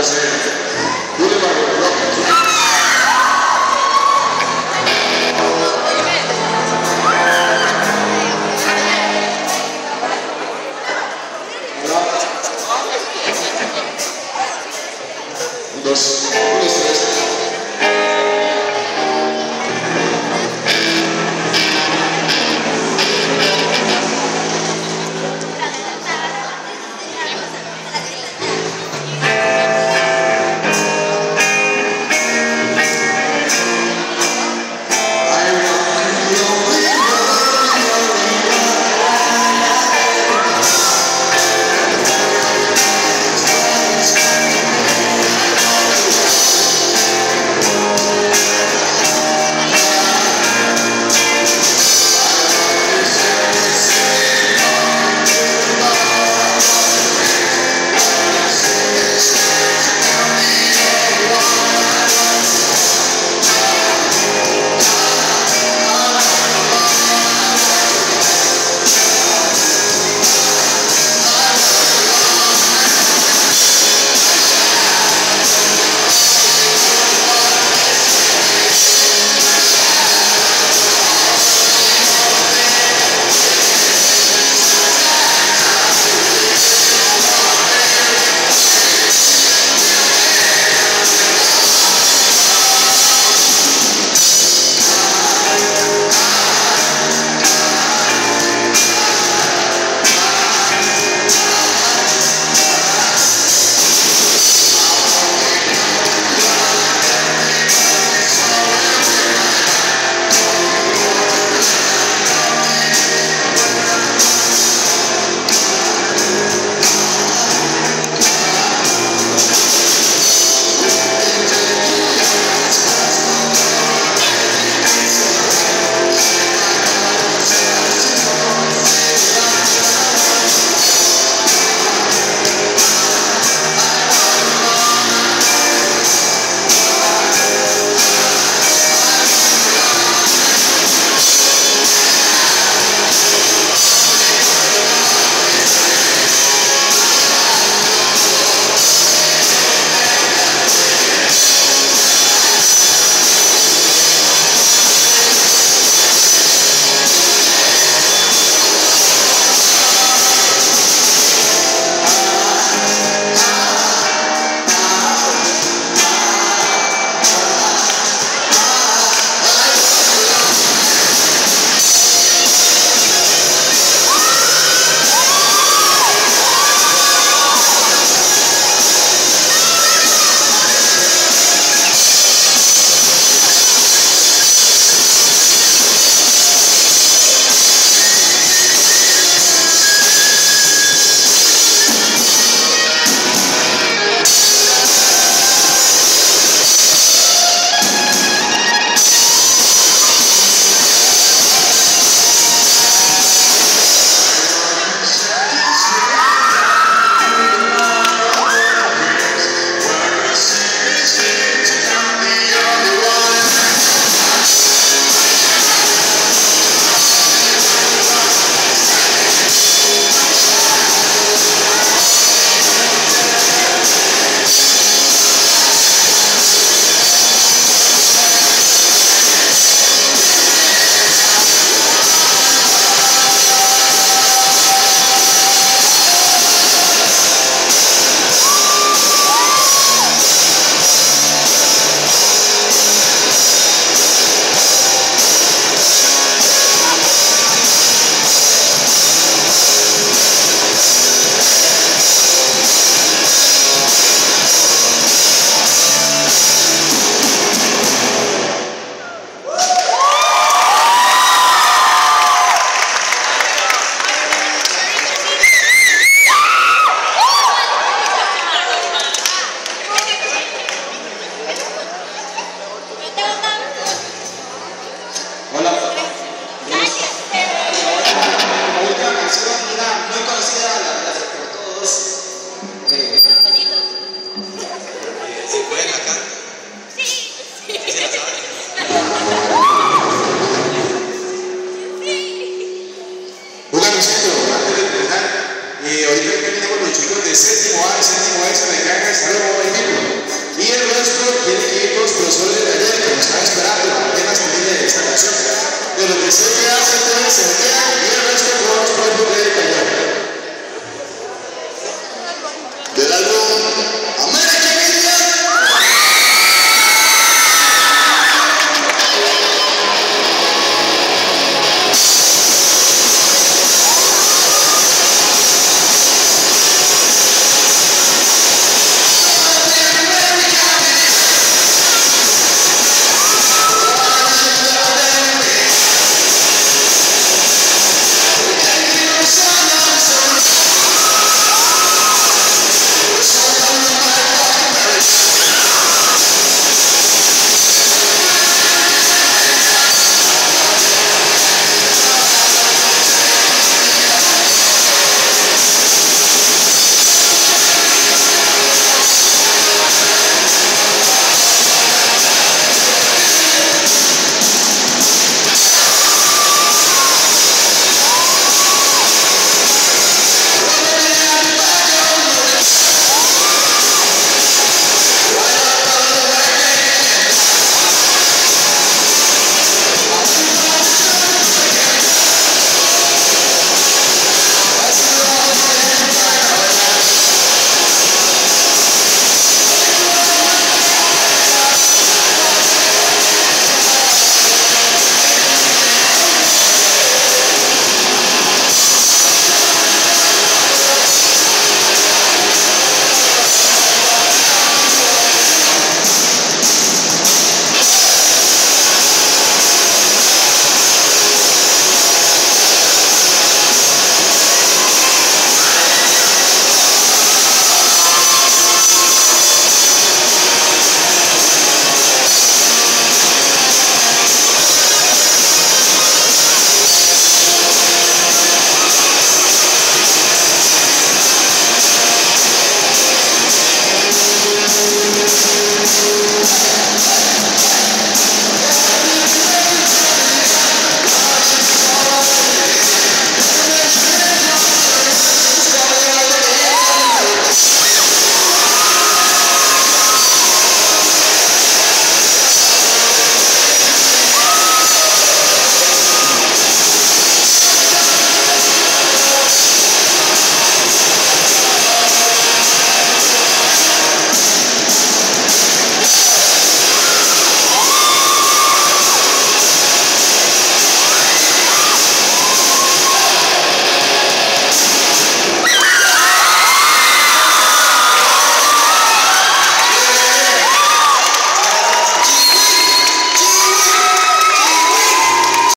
Deus.